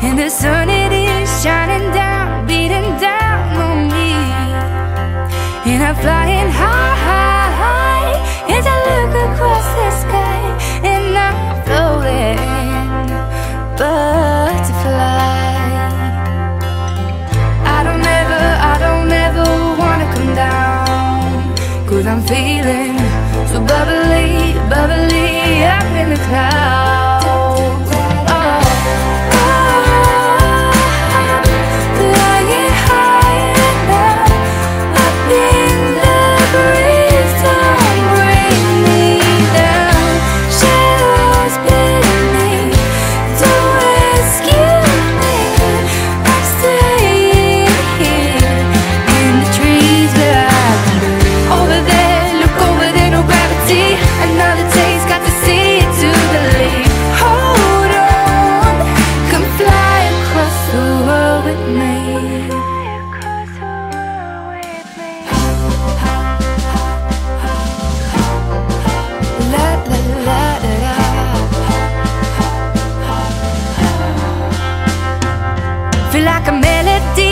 And the sun it is shining down, beating down on me. And I'm flying high, high, high As I look across the sky. And I'm floating butterfly. I don't ever, I don't ever wanna come down. Cause I'm feeling so bubbly, bubbly up in the clouds. feel like a melody,